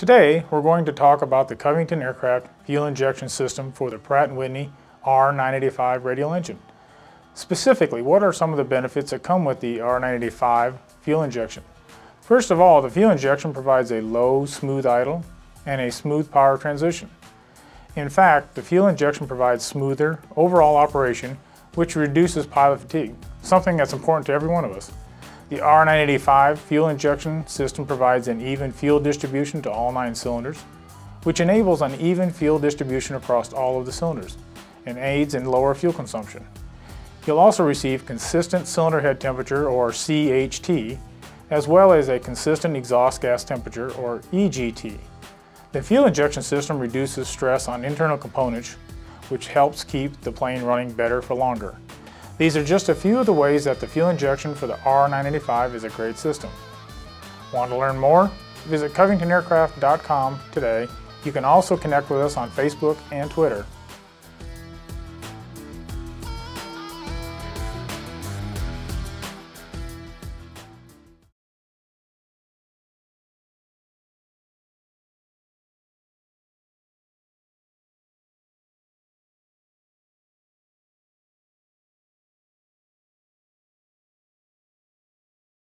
Today, we're going to talk about the Covington Aircraft Fuel Injection System for the Pratt & Whitney R985 radial engine. Specifically, what are some of the benefits that come with the R985 fuel injection? First of all, the fuel injection provides a low, smooth idle and a smooth power transition. In fact, the fuel injection provides smoother overall operation, which reduces pilot fatigue, something that's important to every one of us. The R985 fuel injection system provides an even fuel distribution to all nine cylinders, which enables an even fuel distribution across all of the cylinders and aids in lower fuel consumption. You'll also receive consistent cylinder head temperature, or CHT, as well as a consistent exhaust gas temperature, or EGT. The fuel injection system reduces stress on internal components, which helps keep the plane running better for longer. These are just a few of the ways that the fuel injection for the R985 is a great system. Want to learn more? Visit covingtonaircraft.com today. You can also connect with us on Facebook and Twitter.